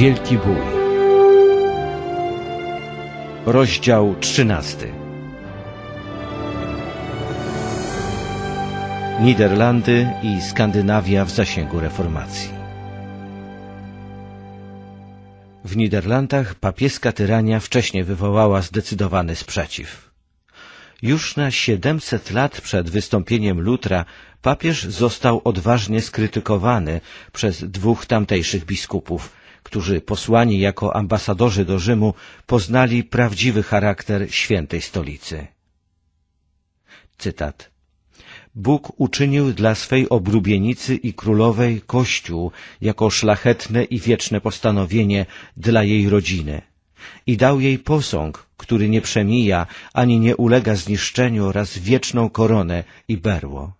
Wielki Bój. Rozdział trzynasty. Niderlandy i Skandynawia w zasięgu reformacji. W Niderlandach papieska tyrania wcześniej wywołała zdecydowany sprzeciw. Już na 700 lat przed wystąpieniem Lutra papież został odważnie skrytykowany przez dwóch tamtejszych biskupów, którzy posłani jako ambasadorzy do Rzymu poznali prawdziwy charakter świętej stolicy. Cytat. Bóg uczynił dla swej oblubienicy i królowej Kościół jako szlachetne i wieczne postanowienie dla jej rodziny i dał jej posąg, który nie przemija ani nie ulega zniszczeniu oraz wieczną koronę i berło.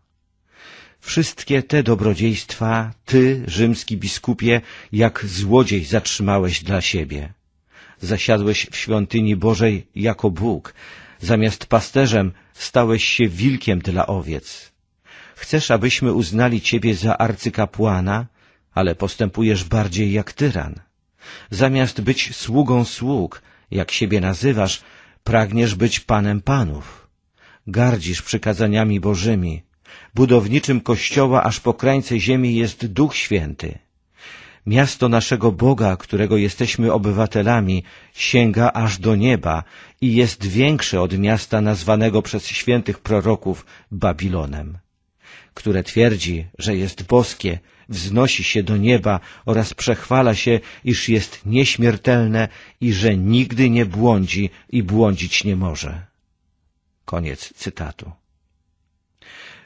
Wszystkie te dobrodziejstwa ty, rzymski biskupie, jak złodziej zatrzymałeś dla siebie. Zasiadłeś w świątyni Bożej jako Bóg, zamiast pasterzem stałeś się wilkiem dla owiec. Chcesz, abyśmy uznali ciebie za arcykapłana, ale postępujesz bardziej jak tyran. Zamiast być sługą sług, jak siebie nazywasz, pragniesz być panem panów. Gardzisz przykazaniami bożymi. Budowniczym kościoła aż po krańce ziemi jest Duch Święty. Miasto naszego Boga, którego jesteśmy obywatelami, sięga aż do nieba i jest większe od miasta nazwanego przez świętych proroków Babilonem, które twierdzi, że jest boskie, wznosi się do nieba oraz przechwala się, iż jest nieśmiertelne i że nigdy nie błądzi i błądzić nie może. Koniec cytatu.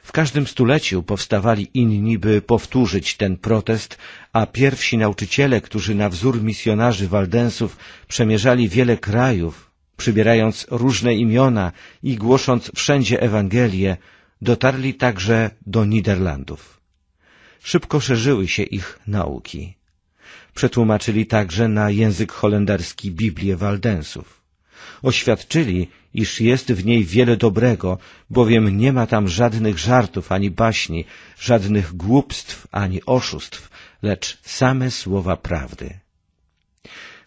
W każdym stuleciu powstawali inni, by powtórzyć ten protest, a pierwsi nauczyciele, którzy na wzór misjonarzy Waldensów przemierzali wiele krajów, przybierając różne imiona i głosząc wszędzie Ewangelię, dotarli także do Niderlandów. Szybko szerzyły się ich nauki. Przetłumaczyli także na język holenderski Biblię Waldensów. Oświadczyli, iż jest w niej wiele dobrego, bowiem nie ma tam żadnych żartów ani baśni, żadnych głupstw ani oszustw, lecz same słowa prawdy.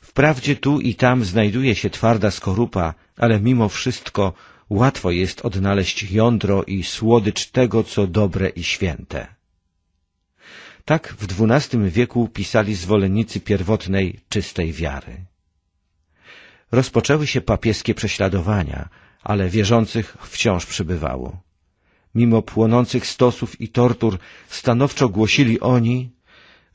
Wprawdzie tu i tam znajduje się twarda skorupa, ale mimo wszystko łatwo jest odnaleźć jądro i słodycz tego, co dobre i święte. Tak w XII wieku pisali zwolennicy pierwotnej, czystej wiary. Rozpoczęły się papieskie prześladowania, ale wierzących wciąż przybywało. Mimo płonących stosów i tortur stanowczo głosili oni,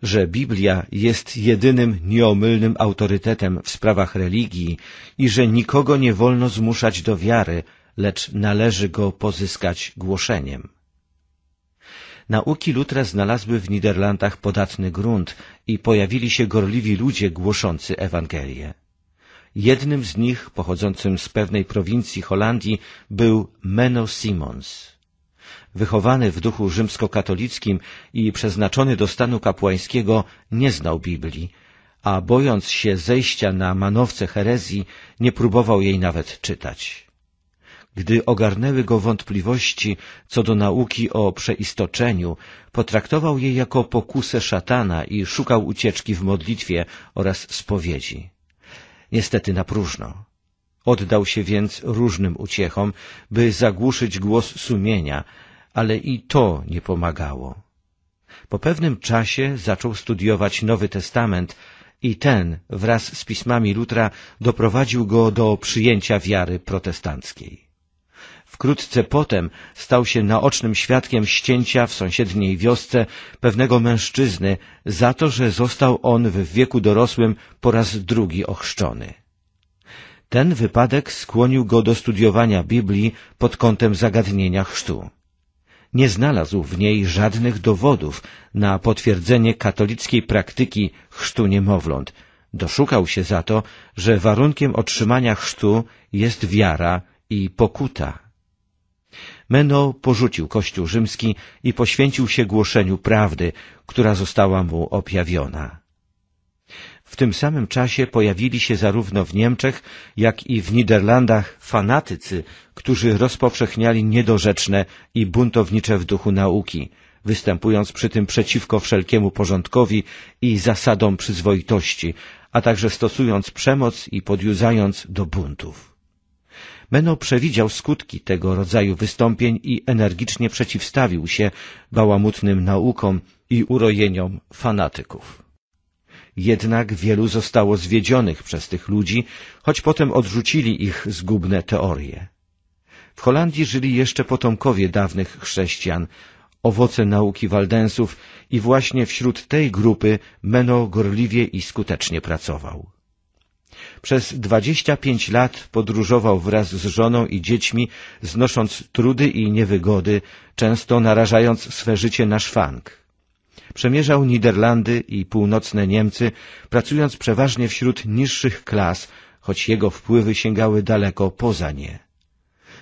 że Biblia jest jedynym nieomylnym autorytetem w sprawach religii i że nikogo nie wolno zmuszać do wiary, lecz należy go pozyskać głoszeniem. Nauki Lutra znalazły w Niderlandach podatny grunt i pojawili się gorliwi ludzie głoszący Ewangelię. Jednym z nich, pochodzącym z pewnej prowincji Holandii, był Menno Simons. Wychowany w duchu rzymskokatolickim i przeznaczony do stanu kapłańskiego, nie znał Biblii, a bojąc się zejścia na manowce herezji, nie próbował jej nawet czytać. Gdy ogarnęły go wątpliwości co do nauki o przeistoczeniu, potraktował je jako pokusę szatana i szukał ucieczki w modlitwie oraz spowiedzi niestety na próżno. Oddał się więc różnym uciechom, by zagłuszyć głos sumienia, ale i to nie pomagało. Po pewnym czasie zaczął studiować Nowy Testament i ten wraz z pismami Lutra doprowadził go do przyjęcia wiary protestanckiej. Wkrótce potem stał się naocznym świadkiem ścięcia w sąsiedniej wiosce pewnego mężczyzny za to, że został on w wieku dorosłym po raz drugi ochrzczony. Ten wypadek skłonił go do studiowania Biblii pod kątem zagadnienia chrztu. Nie znalazł w niej żadnych dowodów na potwierdzenie katolickiej praktyki chrztu niemowląt. Doszukał się za to, że warunkiem otrzymania chrztu jest wiara i pokuta. Meno porzucił Kościół rzymski i poświęcił się głoszeniu prawdy, która została mu objawiona. W tym samym czasie pojawili się zarówno w Niemczech, jak i w Niderlandach fanatycy, którzy rozpowszechniali niedorzeczne i buntownicze w duchu nauki, występując przy tym przeciwko wszelkiemu porządkowi i zasadom przyzwoitości, a także stosując przemoc i podjudzając do buntów. Meno przewidział skutki tego rodzaju wystąpień i energicznie przeciwstawił się bałamutnym naukom i urojeniom fanatyków. Jednak wielu zostało zwiedzionych przez tych ludzi, choć potem odrzucili ich zgubne teorie. W Holandii żyli jeszcze potomkowie dawnych chrześcijan, owoce nauki Waldensów i właśnie wśród tej grupy Meno gorliwie i skutecznie pracował. Przez dwadzieścia pięć lat podróżował wraz z żoną i dziećmi, znosząc trudy i niewygody, często narażając swe życie na szwank. Przemierzał Niderlandy i północne Niemcy, pracując przeważnie wśród niższych klas, choć jego wpływy sięgały daleko poza nie.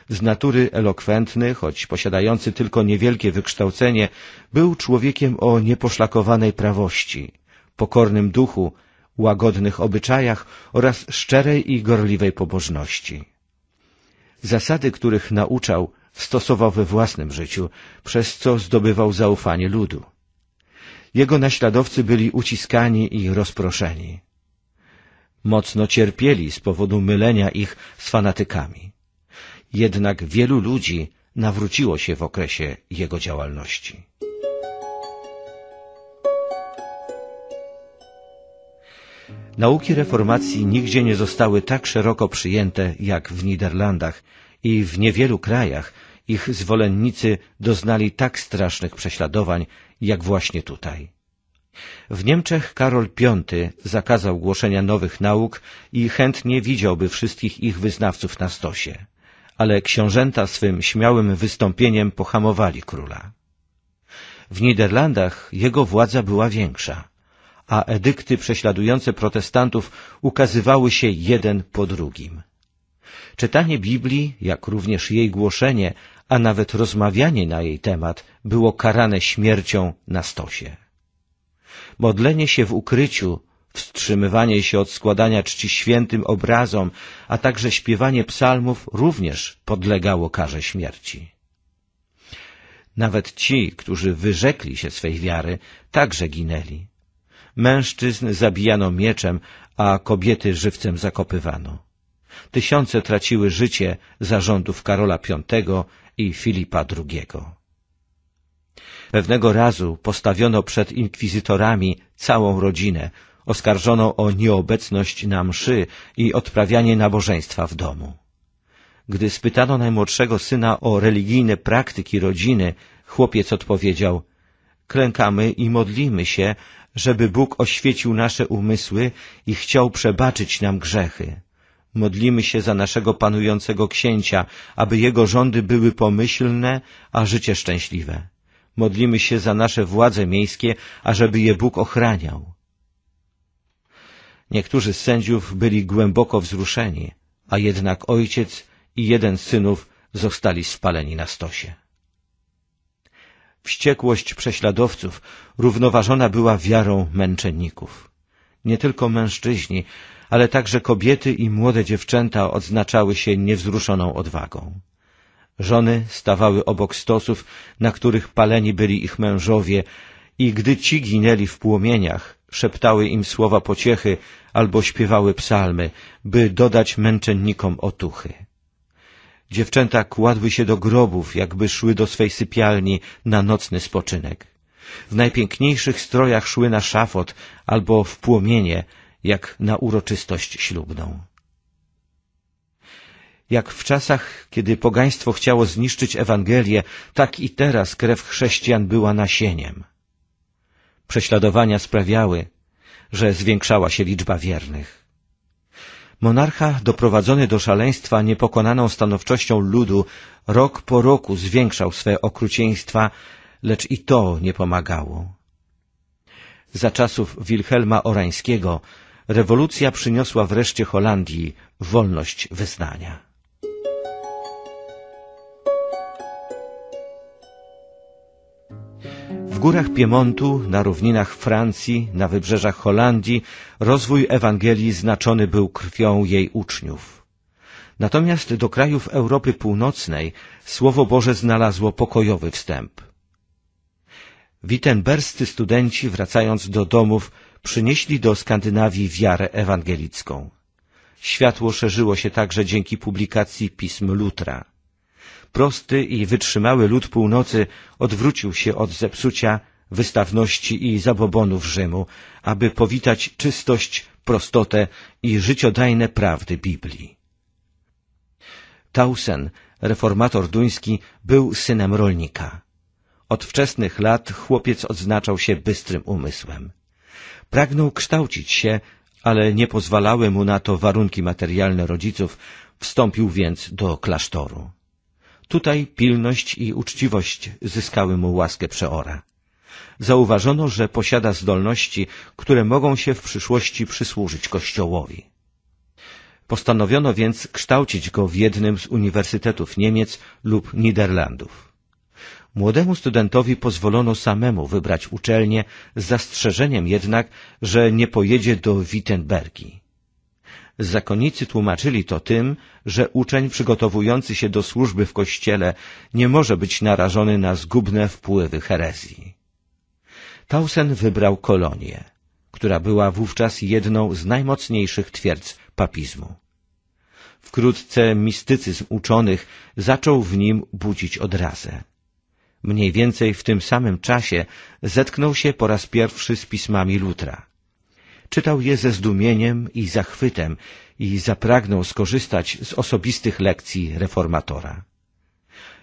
Z natury elokwentny, choć posiadający tylko niewielkie wykształcenie, był człowiekiem o nieposzlakowanej prawości, pokornym duchu, łagodnych obyczajach oraz szczerej i gorliwej pobożności. Zasady, których nauczał, stosował we własnym życiu, przez co zdobywał zaufanie ludu. Jego naśladowcy byli uciskani i rozproszeni. Mocno cierpieli z powodu mylenia ich z fanatykami. Jednak wielu ludzi nawróciło się w okresie jego działalności. Nauki reformacji nigdzie nie zostały tak szeroko przyjęte jak w Niderlandach i w niewielu krajach ich zwolennicy doznali tak strasznych prześladowań jak właśnie tutaj. W Niemczech Karol V zakazał głoszenia nowych nauk i chętnie widziałby wszystkich ich wyznawców na stosie, ale książęta swym śmiałym wystąpieniem pohamowali króla. W Niderlandach jego władza była większa, a edykty prześladujące protestantów ukazywały się jeden po drugim. Czytanie Biblii, jak również jej głoszenie, a nawet rozmawianie na jej temat było karane śmiercią na stosie. Modlenie się w ukryciu, wstrzymywanie się od składania czci świętym obrazom, a także śpiewanie psalmów również podlegało karze śmierci. Nawet ci, którzy wyrzekli się swej wiary, także ginęli. Mężczyzn zabijano mieczem, a kobiety żywcem zakopywano. Tysiące traciły życie za rządów Karola V i Filipa II. Pewnego razu postawiono przed inkwizytorami całą rodzinę, oskarżono o nieobecność na mszy i odprawianie nabożeństwa w domu. Gdy spytano najmłodszego syna o religijne praktyki rodziny, chłopiec odpowiedział Klękamy i modlimy się, żeby Bóg oświecił nasze umysły i chciał przebaczyć nam grzechy. Modlimy się za naszego panującego księcia, aby jego rządy były pomyślne, a życie szczęśliwe. Modlimy się za nasze władze miejskie, ażeby je Bóg ochraniał. Niektórzy z sędziów byli głęboko wzruszeni, a jednak ojciec i jeden z synów zostali spaleni na stosie. Wściekłość prześladowców równoważona była wiarą męczenników. Nie tylko mężczyźni, ale także kobiety i młode dziewczęta odznaczały się niewzruszoną odwagą. Żony stawały obok stosów, na których paleni byli ich mężowie i gdy ci ginęli w płomieniach, szeptały im słowa pociechy albo śpiewały psalmy, by dodać męczennikom otuchy. Dziewczęta kładły się do grobów, jakby szły do swej sypialni na nocny spoczynek. W najpiękniejszych strojach szły na szafot albo w płomienie, jak na uroczystość ślubną. Jak w czasach, kiedy pogaństwo chciało zniszczyć Ewangelię, tak i teraz krew chrześcijan była nasieniem. Prześladowania sprawiały, że zwiększała się liczba wiernych. Monarcha, doprowadzony do szaleństwa niepokonaną stanowczością ludu, rok po roku zwiększał swe okrucieństwa, lecz i to nie pomagało. Za czasów Wilhelma Orańskiego rewolucja przyniosła wreszcie Holandii wolność wyznania. Górach Piemontu, na równinach Francji, na wybrzeżach Holandii rozwój Ewangelii znaczony był krwią jej uczniów. Natomiast do krajów Europy Północnej Słowo Boże znalazło pokojowy wstęp. Wittenberscy studenci, wracając do domów, przynieśli do Skandynawii wiarę ewangelicką. Światło szerzyło się także dzięki publikacji pism Lutra. Prosty i wytrzymały lud północy odwrócił się od zepsucia, wystawności i zabobonów Rzymu, aby powitać czystość, prostotę i życiodajne prawdy Biblii. Tausen, reformator duński, był synem rolnika. Od wczesnych lat chłopiec odznaczał się bystrym umysłem. Pragnął kształcić się, ale nie pozwalały mu na to warunki materialne rodziców, wstąpił więc do klasztoru. Tutaj pilność i uczciwość zyskały mu łaskę przeora. Zauważono, że posiada zdolności, które mogą się w przyszłości przysłużyć Kościołowi. Postanowiono więc kształcić go w jednym z uniwersytetów Niemiec lub Niderlandów. Młodemu studentowi pozwolono samemu wybrać uczelnię, z zastrzeżeniem jednak, że nie pojedzie do Wittenbergi. Zakonnicy tłumaczyli to tym, że uczeń przygotowujący się do służby w kościele nie może być narażony na zgubne wpływy herezji. Tausen wybrał kolonię, która była wówczas jedną z najmocniejszych twierdz papizmu. Wkrótce mistycyzm uczonych zaczął w nim budzić odrazę. Mniej więcej w tym samym czasie zetknął się po raz pierwszy z pismami Lutra. Czytał je ze zdumieniem i zachwytem i zapragnął skorzystać z osobistych lekcji reformatora.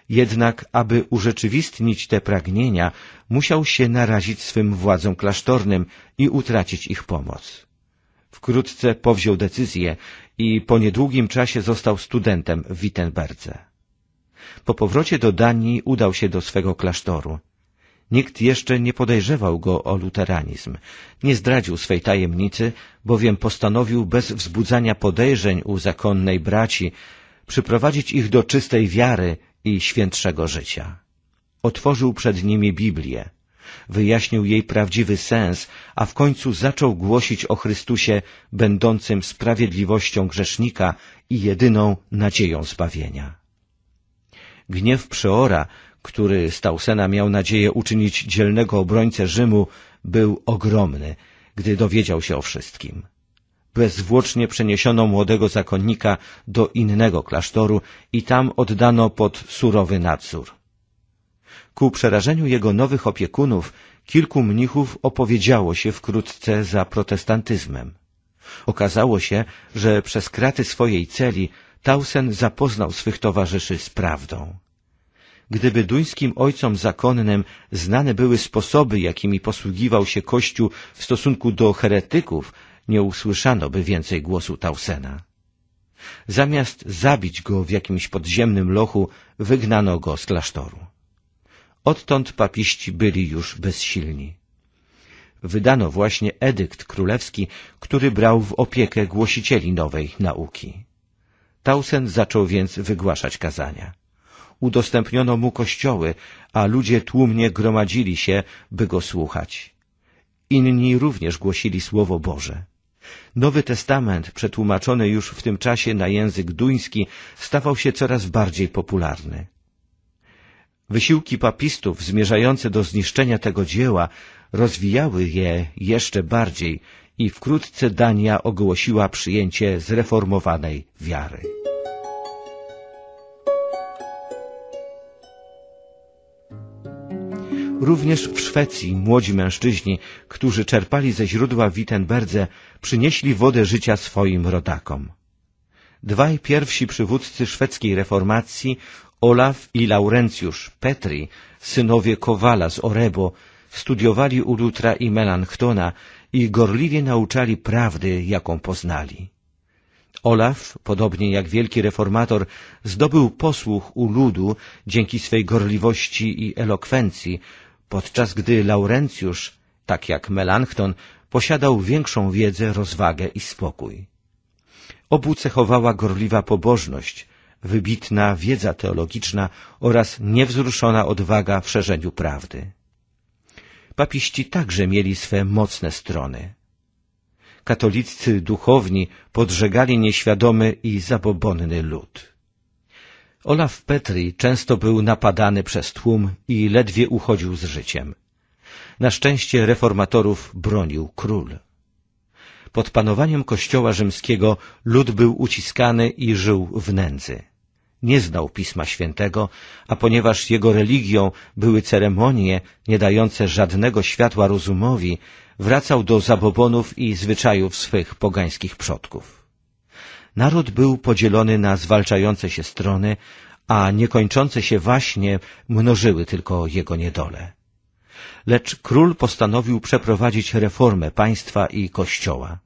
Jednak, aby urzeczywistnić te pragnienia, musiał się narazić swym władzom klasztornym i utracić ich pomoc. Wkrótce powziął decyzję i po niedługim czasie został studentem w Wittenberdze. Po powrocie do Danii udał się do swego klasztoru. Nikt jeszcze nie podejrzewał go o luteranizm. Nie zdradził swej tajemnicy, bowiem postanowił bez wzbudzania podejrzeń u zakonnej braci przyprowadzić ich do czystej wiary i świętszego życia. Otworzył przed nimi Biblię, wyjaśnił jej prawdziwy sens, a w końcu zaczął głosić o Chrystusie, będącym sprawiedliwością grzesznika i jedyną nadzieją zbawienia. Gniew przeora, który Stausena miał nadzieję uczynić dzielnego obrońcę Rzymu, był ogromny, gdy dowiedział się o wszystkim. Bezzwłocznie przeniesiono młodego zakonnika do innego klasztoru i tam oddano pod surowy nadzór. Ku przerażeniu jego nowych opiekunów kilku mnichów opowiedziało się wkrótce za protestantyzmem. Okazało się, że przez kraty swojej celi Tausen zapoznał swych towarzyszy z prawdą. Gdyby duńskim ojcom zakonnym znane były sposoby, jakimi posługiwał się Kościół w stosunku do heretyków, nie usłyszano by więcej głosu Tausena. Zamiast zabić go w jakimś podziemnym lochu, wygnano go z klasztoru. Odtąd papiści byli już bezsilni. Wydano właśnie edykt królewski, który brał w opiekę głosicieli nowej nauki. Tausen zaczął więc wygłaszać kazania. Udostępniono mu kościoły, a ludzie tłumnie gromadzili się, by go słuchać. Inni również głosili Słowo Boże. Nowy Testament, przetłumaczony już w tym czasie na język duński, stawał się coraz bardziej popularny. Wysiłki papistów zmierzające do zniszczenia tego dzieła rozwijały je jeszcze bardziej i wkrótce Dania ogłosiła przyjęcie zreformowanej wiary. Również w Szwecji młodzi mężczyźni, którzy czerpali ze źródła Wittenberdze, przynieśli wodę życia swoim rodakom. Dwaj pierwsi przywódcy szwedzkiej reformacji, Olaf i Laurencjusz Petri, synowie Kowala z Orebo, studiowali u Lutra i Melanchtona i gorliwie nauczali prawdy, jaką poznali. Olaf, podobnie jak wielki reformator, zdobył posłuch u ludu dzięki swej gorliwości i elokwencji, podczas gdy Laurencjusz, tak jak Melanchthon, posiadał większą wiedzę, rozwagę i spokój. Obu cechowała gorliwa pobożność, wybitna wiedza teologiczna oraz niewzruszona odwaga w szerzeniu prawdy. Papiści także mieli swe mocne strony. Katoliccy duchowni podżegali nieświadomy i zabobonny lud. Olaf Petri często był napadany przez tłum i ledwie uchodził z życiem. Na szczęście reformatorów bronił król. Pod panowaniem kościoła rzymskiego lud był uciskany i żył w nędzy. Nie znał Pisma Świętego, a ponieważ jego religią były ceremonie nie dające żadnego światła rozumowi, wracał do zabobonów i zwyczajów swych pogańskich przodków. Naród był podzielony na zwalczające się strony, a niekończące się waśnie mnożyły tylko jego niedole. Lecz król postanowił przeprowadzić reformę państwa i kościoła.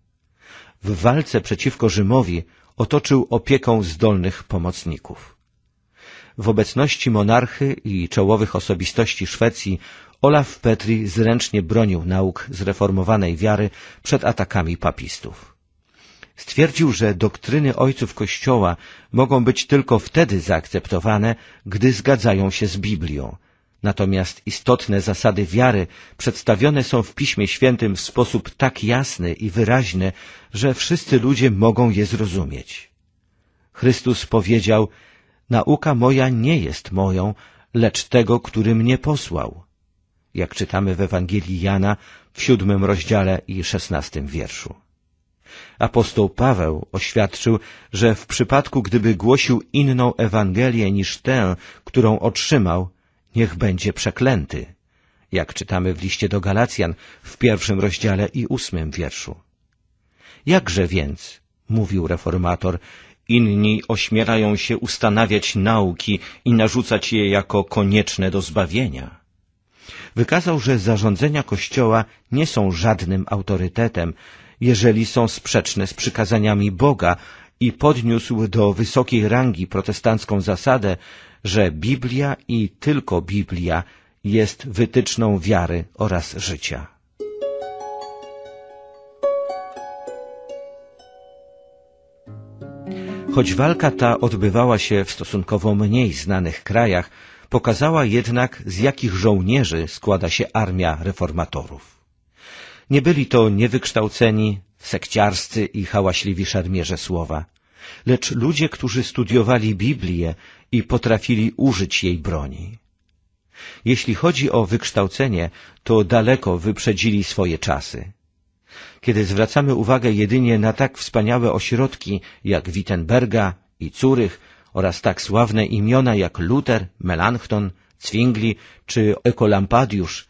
W walce przeciwko Rzymowi otoczył opieką zdolnych pomocników. W obecności monarchy i czołowych osobistości Szwecji Olaf Petri zręcznie bronił nauk zreformowanej wiary przed atakami papistów. Stwierdził, że doktryny ojców Kościoła mogą być tylko wtedy zaakceptowane, gdy zgadzają się z Biblią. Natomiast istotne zasady wiary przedstawione są w Piśmie Świętym w sposób tak jasny i wyraźny, że wszyscy ludzie mogą je zrozumieć. Chrystus powiedział, nauka moja nie jest moją, lecz tego, który mnie posłał. Jak czytamy w Ewangelii Jana w siódmym rozdziale i szesnastym wierszu. Apostoł Paweł oświadczył, że w przypadku, gdyby głosił inną Ewangelię niż tę, którą otrzymał, niech będzie przeklęty, jak czytamy w liście do Galacjan w pierwszym rozdziale i ósmym wierszu. Jakże więc, mówił reformator, inni ośmielają się ustanawiać nauki i narzucać je jako konieczne do zbawienia? Wykazał, że zarządzenia Kościoła nie są żadnym autorytetem, jeżeli są sprzeczne z przykazaniami Boga i podniósł do wysokiej rangi protestancką zasadę, że Biblia i tylko Biblia jest wytyczną wiary oraz życia. Choć walka ta odbywała się w stosunkowo mniej znanych krajach, pokazała jednak, z jakich żołnierzy składa się armia reformatorów. Nie byli to niewykształceni, sekciarscy i hałaśliwi szermierze słowa, lecz ludzie, którzy studiowali Biblię i potrafili użyć jej broni. Jeśli chodzi o wykształcenie, to daleko wyprzedzili swoje czasy. Kiedy zwracamy uwagę jedynie na tak wspaniałe ośrodki jak Wittenberga i Curych oraz tak sławne imiona jak Luther, Melanchthon, Zwingli czy Ekolampadiusz,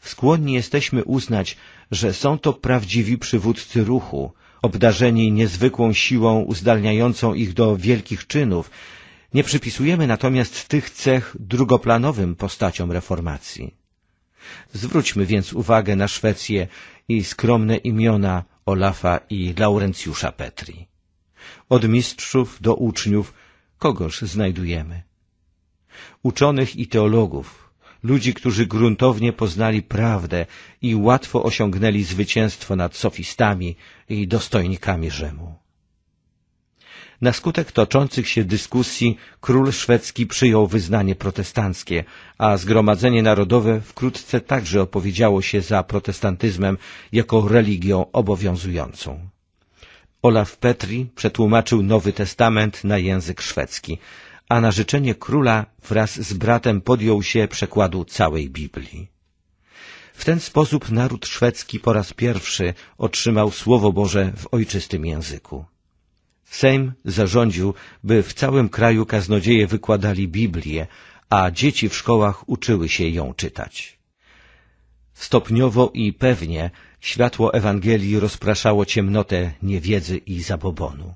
skłonni jesteśmy uznać, że są to prawdziwi przywódcy ruchu, obdarzeni niezwykłą siłą uzdalniającą ich do wielkich czynów. Nie przypisujemy natomiast tych cech drugoplanowym postaciom reformacji. Zwróćmy więc uwagę na Szwecję i skromne imiona Olafa i Laurencjusza Petri. Od mistrzów do uczniów kogoż znajdujemy? Uczonych i teologów, ludzi, którzy gruntownie poznali prawdę i łatwo osiągnęli zwycięstwo nad sofistami i dostojnikami Rzymu. Na skutek toczących się dyskusji król szwedzki przyjął wyznanie protestanckie, a Zgromadzenie Narodowe wkrótce także opowiedziało się za protestantyzmem jako religią obowiązującą. Olaf Petri przetłumaczył Nowy Testament na język szwedzki, a na życzenie króla wraz z bratem podjął się przekładu całej Biblii. W ten sposób naród szwedzki po raz pierwszy otrzymał Słowo Boże w ojczystym języku. Sejm zarządził, by w całym kraju kaznodzieje wykładali Biblię, a dzieci w szkołach uczyły się ją czytać. Stopniowo i pewnie światło Ewangelii rozpraszało ciemnotę niewiedzy i zabobonu.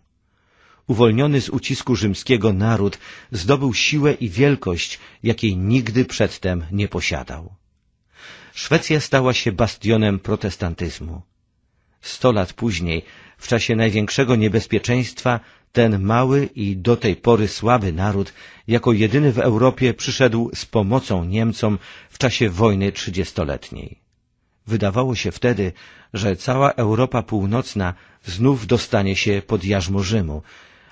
Uwolniony z ucisku rzymskiego naród zdobył siłę i wielkość, jakiej nigdy przedtem nie posiadał. Szwecja stała się bastionem protestantyzmu. Sto lat później, w czasie największego niebezpieczeństwa, ten mały i do tej pory słaby naród jako jedyny w Europie przyszedł z pomocą Niemcom w czasie wojny trzydziestoletniej. Wydawało się wtedy, że cała Europa Północna znów dostanie się pod jarzmo Rzymu,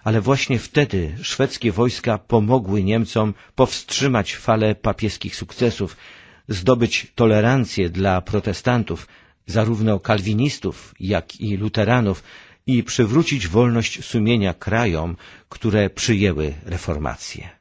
ale właśnie wtedy szwedzkie wojska pomogły Niemcom powstrzymać falę papieskich sukcesów, zdobyć tolerancję dla protestantów, zarówno kalwinistów, jak i luteranów i przywrócić wolność sumienia krajom, które przyjęły reformację.